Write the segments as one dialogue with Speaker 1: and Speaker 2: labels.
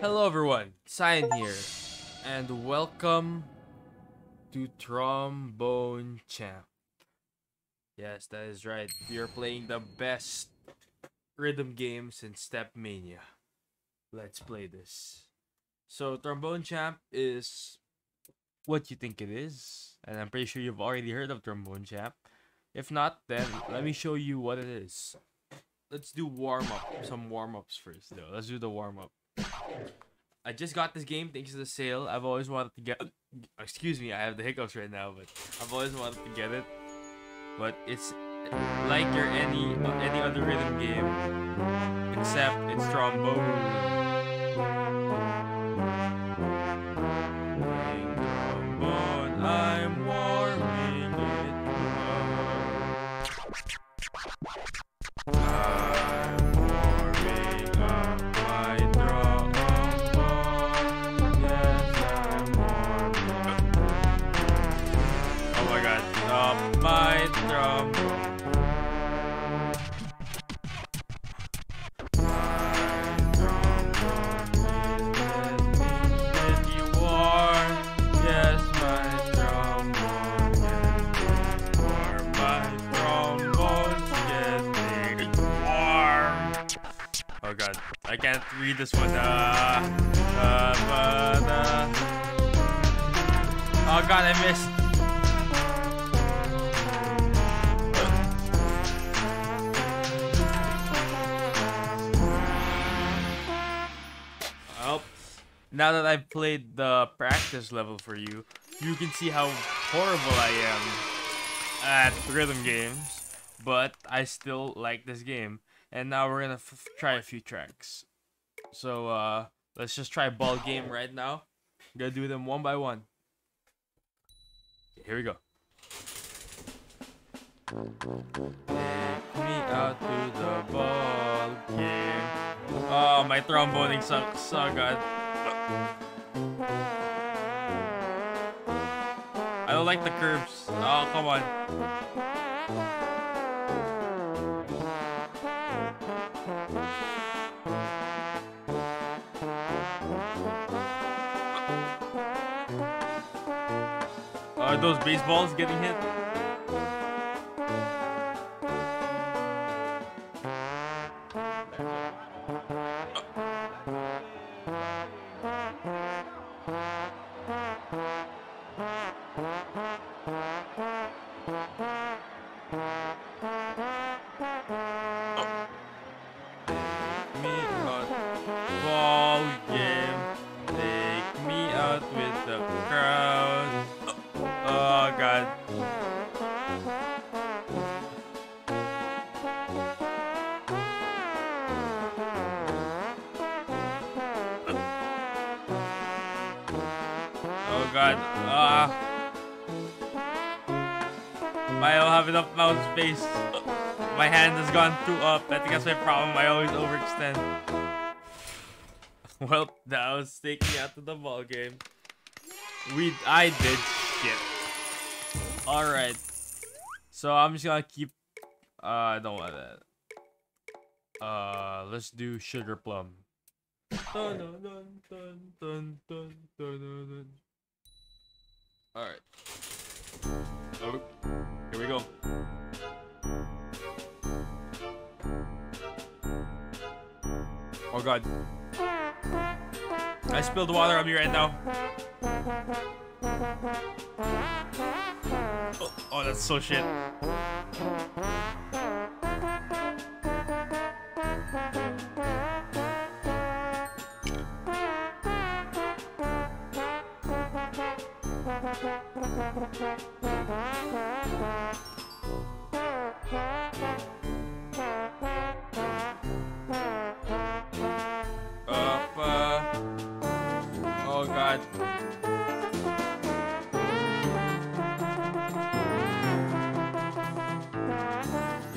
Speaker 1: Hello everyone, Cyan here, and welcome to Trombone Champ. Yes, that is right. We are playing the best rhythm game since Step Mania. Let's play this. So, Trombone Champ is what you think it is, and I'm pretty sure you've already heard of Trombone Champ. If not, then let me show you what it is. Let's do warm up, some warm ups first, though. Let's do the warm up. I just got this game thanks to the sale. I've always wanted to get. Excuse me, I have the hiccups right now, but I've always wanted to get it. But it's like your any any other rhythm game, except it's trombone. Read this one. Uh, uh, uh. Oh god, I missed. Now that I've played the practice level for you, you can see how horrible I am at rhythm games, but I still like this game. And now we're gonna try a few tracks. So, uh, let's just try ball game right now. I'm gonna do them one by one. Here we go. Take me out to the ball game. Oh, my tromboning sucks so good. I don't like the curves. Oh, come on. Are those baseballs getting hit? Oh god. Ah. I don't have enough mouse space. My hand has gone too up. I think that's my problem. I always overextend. Well, that was taking out to the ball game. We, I did shit. All right. So I'm just gonna keep. Uh, I don't want that. Uh, let's do sugar plum. Dun, dun, dun, dun, dun, dun, dun, dun, dun. All right. Oh, here we go. Oh god. I spilled water on me right now. Oh, oh, that's so shit.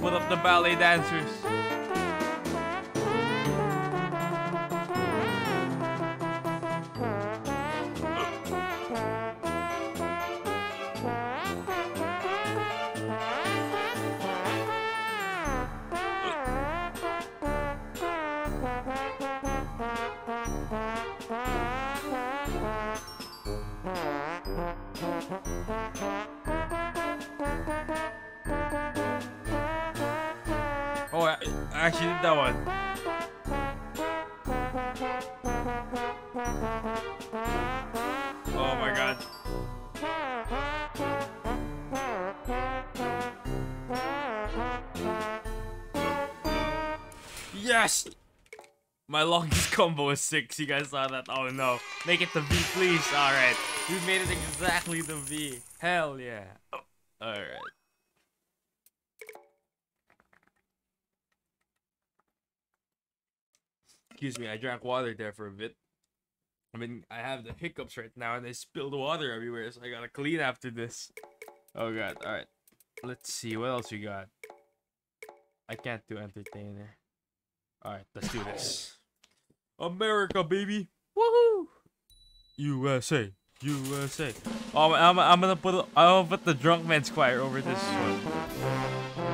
Speaker 1: Put up the ballet dancers. Oh, I, I actually did that one. Oh my god. Yes! My longest combo is six. You guys saw that? Oh no. Make it the V, please. Alright. We made it exactly the V. Hell yeah. Alright. Excuse me, I drank water there for a bit. I mean, I have the hiccups right now and I spilled water everywhere, so I gotta clean after this. Oh god, alright. Let's see, what else we got? I can't do entertainer. Alright, let's do this. America, baby! Woohoo! USA, USA. Oh, I'm, I'm gonna put I'm gonna put the drunk man's choir over this one.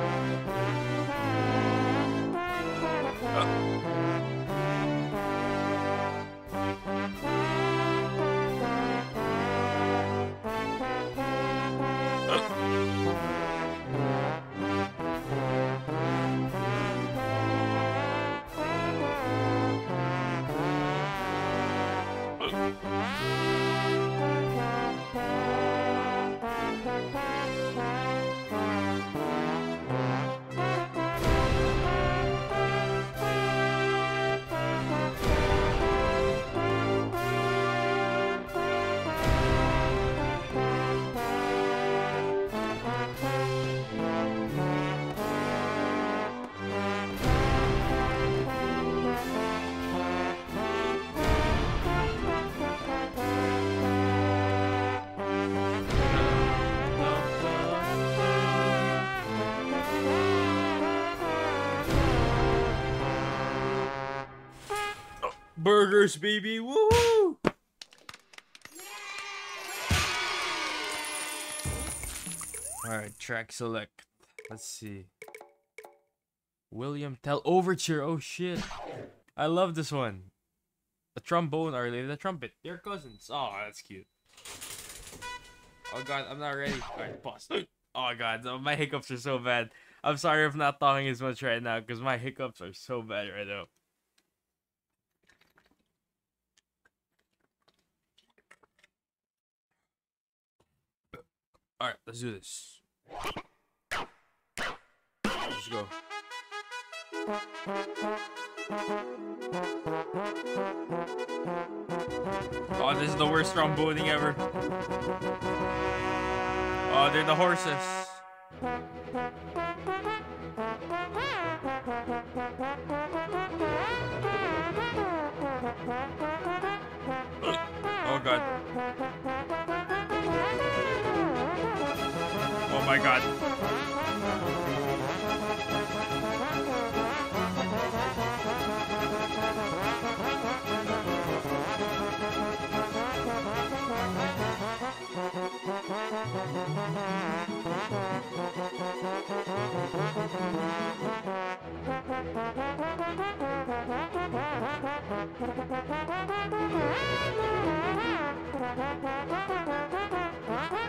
Speaker 1: Baby! Woohoo! Alright, track select. Let's see. William Tell Overture. Oh shit. I love this one. A trombone are to trumpet. They're cousins. Oh, that's cute. Oh god, I'm not ready. Alright, pause. Oh god, my hiccups are so bad. I'm sorry if not talking as much right now because my hiccups are so bad right now. Alright, let's do this. Let's go. Oh, this is the worst tromboning ever. Oh, they're the horses. Oh god. Oh my god.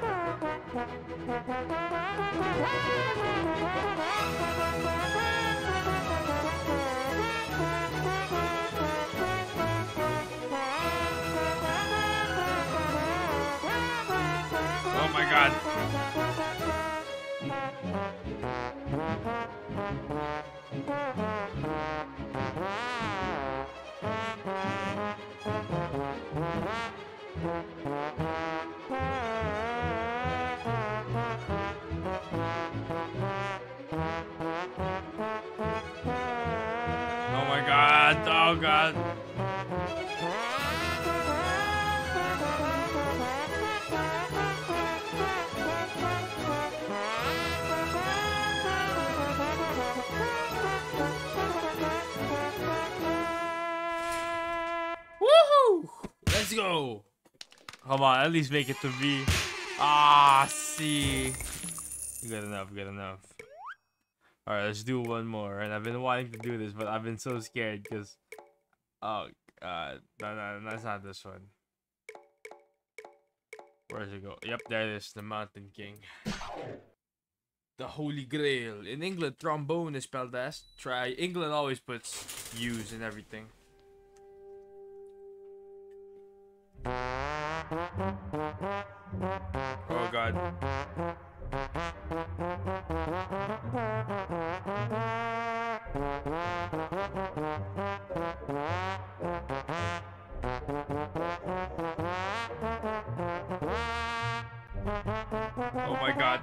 Speaker 1: Oh my Oh god. Woohoo! Let's go. Come on, at least make it to V. Ah, C. Good enough, good enough. Alright, let's do one more. And I've been wanting to do this, but I've been so scared because... Oh, Uh, no, no, that's not this one. Where does it go? Yep, there it is, the Mountain King. The Holy Grail. In England, trombone is spelled as. Try. England always puts U's in everything. Oh god. Oh my god.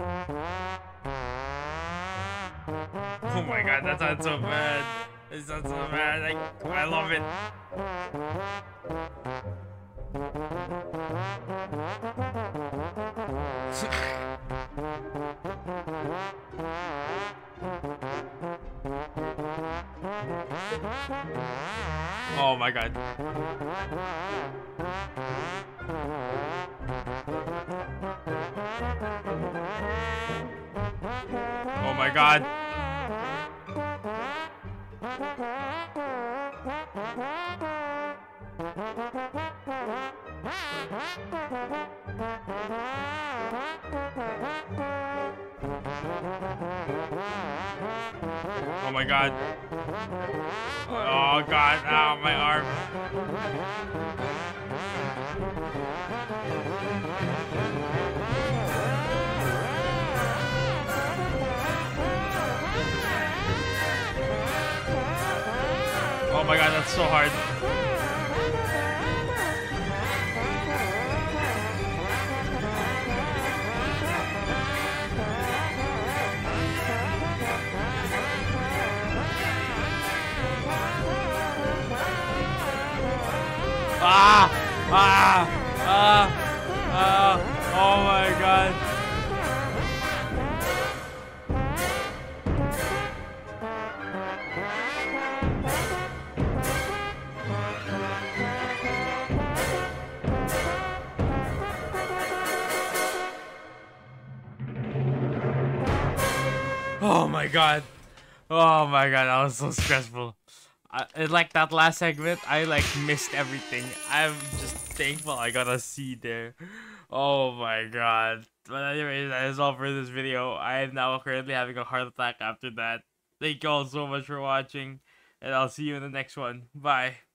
Speaker 1: Oh my god, that sounds so bad. It sounds so bad. I, I love it. oh my god. Oh my god. Oh my god. Oh god, ow, my arm. Oh my god, that's so hard. Ah! Ah! Ah! Ah! Oh my god. Oh my god. Oh my god, that was so stressful. I, like that last segment, I like missed everything. I'm just thankful I got a C there. Oh my god. But anyways, that is all for this video. I am now currently having a heart attack after that. Thank you all so much for watching, and I'll see you in the next one. Bye.